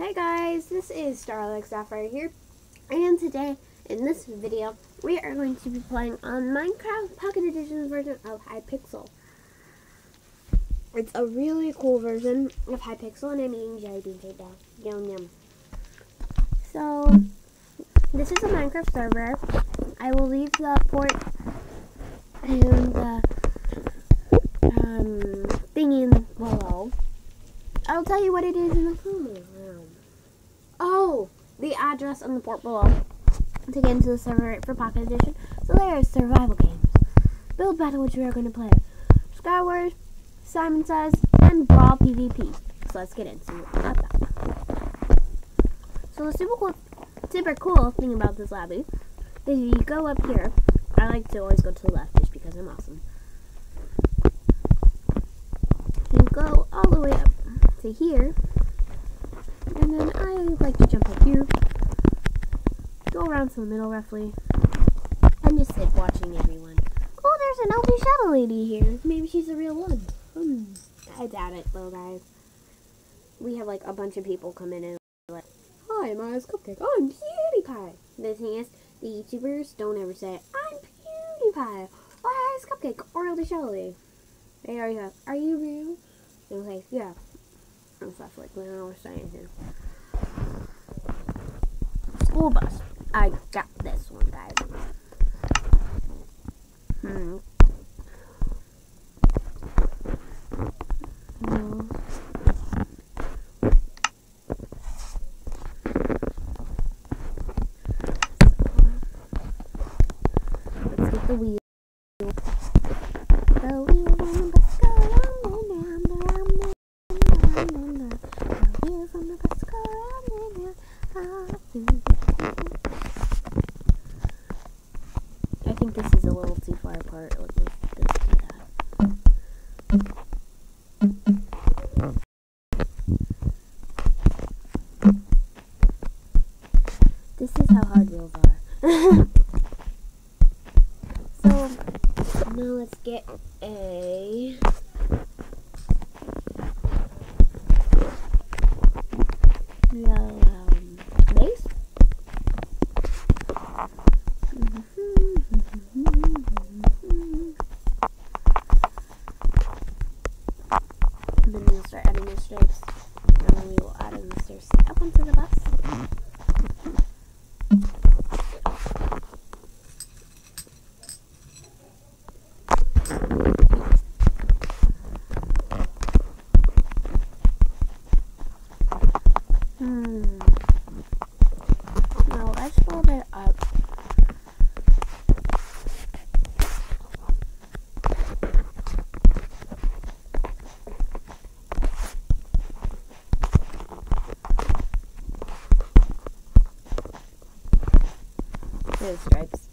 Hey guys, this is Starlike Sapphire here, and today in this video we are going to be playing on Minecraft Pocket Edition version of Hypixel. It's a really cool version of Hypixel, and I'm eating jelly beans right now. Yum yum. So this is a Minecraft server. I will leave the port and the um, thingy below. I'll tell you what it is in the comment. Oh, the address on the port below to get into the server for Pocket Edition. So there is survival games, build battle, which we are going to play, Skywars, Simon Says, and Brawl PvP. So let's get into that. So the super cool, super cool thing about this lobby is you go up here. I like to always go to the left just because I'm awesome. You go all the way up to here. And then I like to jump up here, go around to the middle roughly, and just sit watching everyone. Oh, there's an LDShadowLady here. Maybe she's a real one. Hmm. I doubt it though, guys. We have like a bunch of people come in and like, Hi, my name's Cupcake. I'm PewDiePie. The thing is, the YouTubers don't ever say, I'm PewDiePie. Hi, it's Cupcake or LDShadowLady. They always ask, Are you real? And like, Yeah. And stuff like what I was saying here. School bus. I got this one, guys. Hmm. Let's get the wheel. The wheel on the bus go round and round and round and round and round. The wheels on the bus go round and round all through the I think this is a little too far apart. Let's just do that. This is how hard wheels are. so now let's get a um, base. And then we'll start adding the stripes. And then we will add in the stairs up onto the bus. Hmm. Now let's build it up. There's stripes.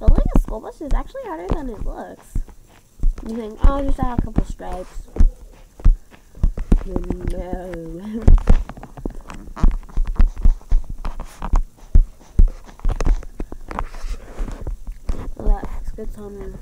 A school bus is actually harder than it looks. You think, oh, just add a couple stripes. No. Let's get some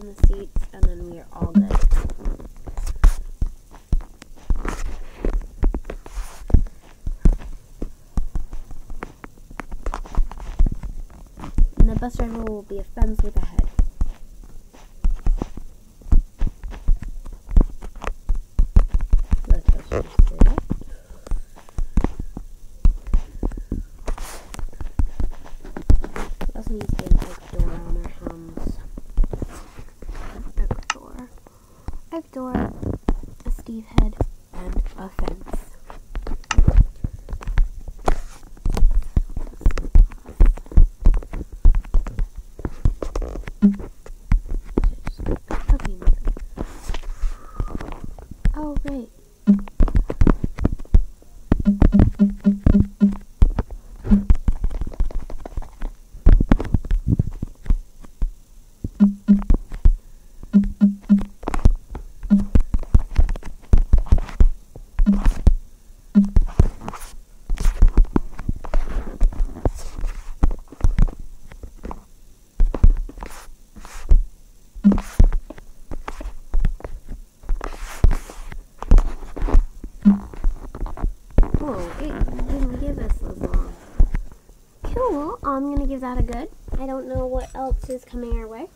the seats, and then we are all good. And the bus driver will be a fence with a head. Let's just do that. We also need to get a big door on our homes. Big door. Big door. A Steve head and a fence. Okay, nothing. Oh, great. Oh, it didn't give us as long. Cool. I'm gonna give that a good. I don't know what else is coming our way.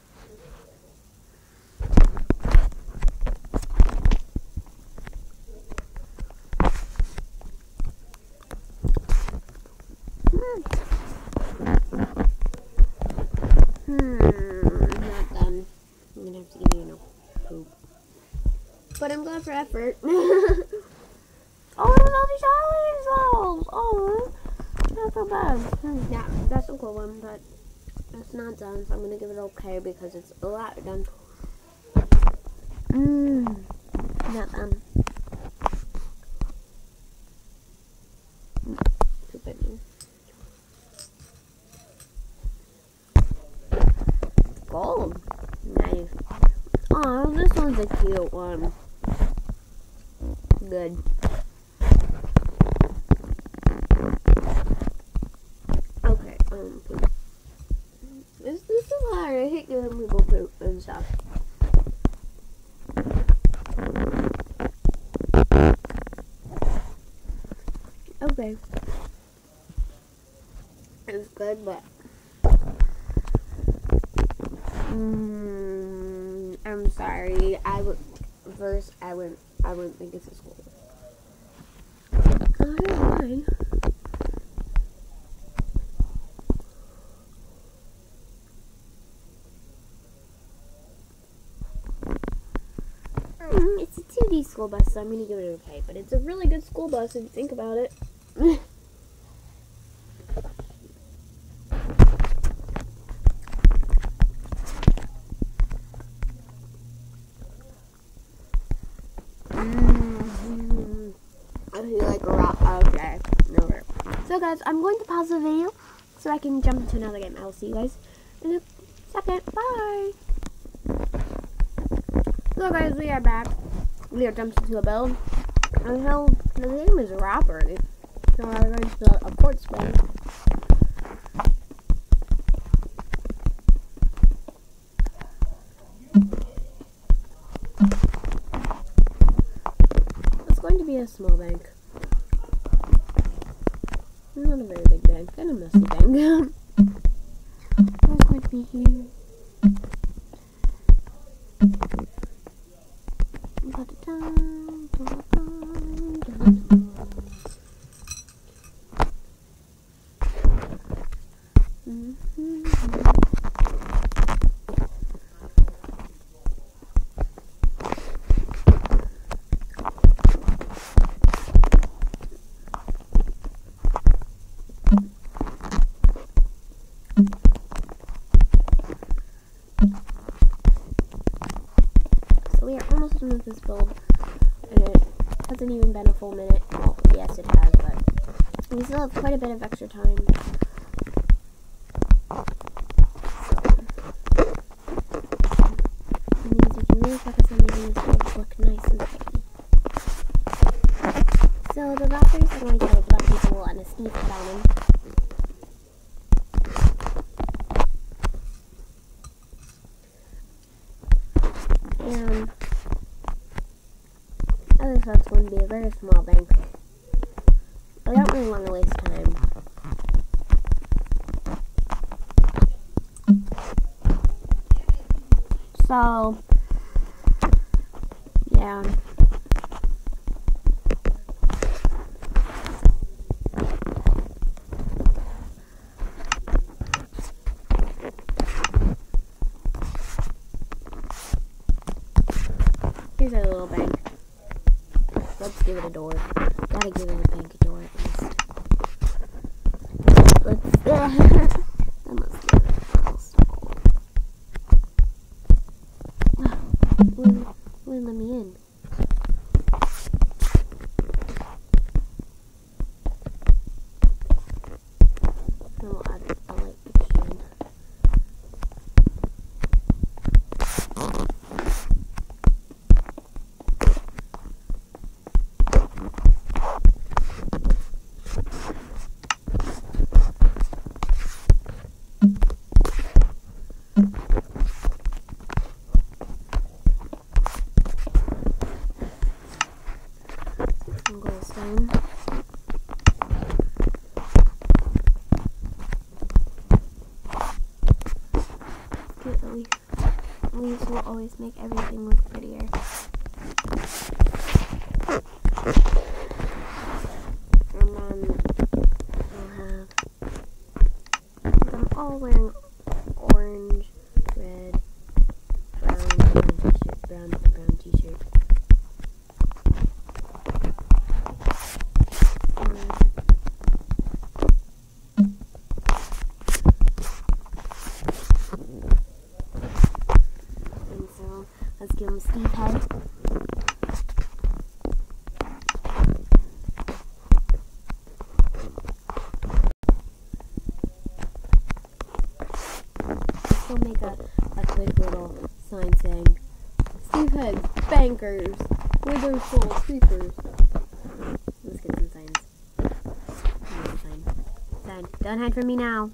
Hmm. Hmm. Not done. I'm gonna have to give you poop. But I'm glad for effort. Oh, there's all these holiday Oh, that's so bad. Yeah, that's a cool one, but it's not done, so I'm gonna give it okay because it's a lot done. Mmm, not done. Gold. Nice. Oh, this one's a cute one. Good. Okay, um, poop. This, this is hard. I hate giving people poop and stuff. Okay. It's good, but. Mm, I'm sorry. I would. First, I wouldn't. I wouldn't think it's a school. I. Mm, it's a 2D school bus, so I'm gonna give it okay. But it's a really good school bus if you think about it. Mm, I feel like a rock. Okay. So guys, I'm going to pause the video so I can jump into another game. I will see you guys in a second. Bye. So guys, we are back. Are jumped into a build. And so the game is robbery. So we're going to a port spawn. It's going to be a small bank. Not a very big bank, kind of messy bank. It's going to be here. Done with this build, and it hasn't even been a full minute. Well, yes, it has, but we still have quite a bit of extra time. It means we can really focus on making this build look nice and pretty. So the batteries are going to have a button tool and a Steve head on them. And I think that's going to be a very small bank. I don't really want to waste time. So, yeah. Here's our little bank. Let's give it a door. Gotta give it a bank a door at least. Let's. then let's give it a house. Wouldn't, wouldn't let me in. No, I, I like picturing. Get a leaf. Leaves will always make everything look prettier. And then we'll have them all wearing orange, red, brown, brown t-shirt, brown, brown t-shirt. And so let's give him a Steve head. We'll make a, quick little sign saying Steve Head, bankers, wither soul creepers. Let's get some signs. Sign. Sign. Don't hide from me now.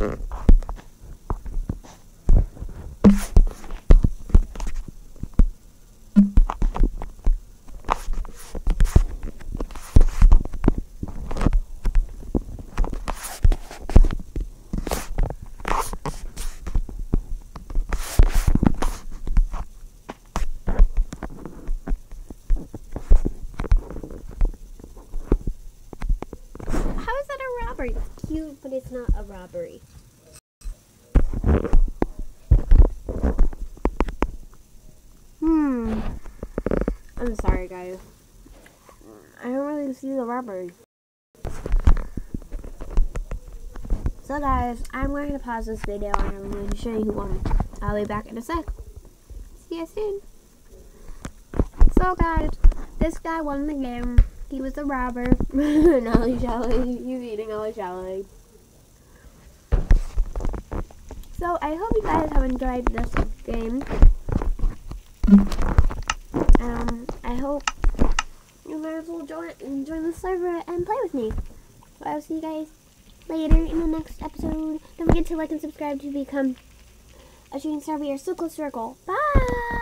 Mm-hmm. Robbery? It's cute, but it's not a robbery. Hmm. I'm sorry, guys. I don't really see the robbery. So, guys, I'm going to pause this video and I'm going to show you one. I'll be back in a sec. See you soon. So, guys, this guy won the game. He was a robber. Ollie Shelley. He's eating Ollie Shelley. So I hope you guys have enjoyed this game. Um, I hope you guys will join join the server and play with me. I'll see you guys later in the next episode. Don't forget to like and subscribe to become a shooting star. We are so close to our goal. Bye.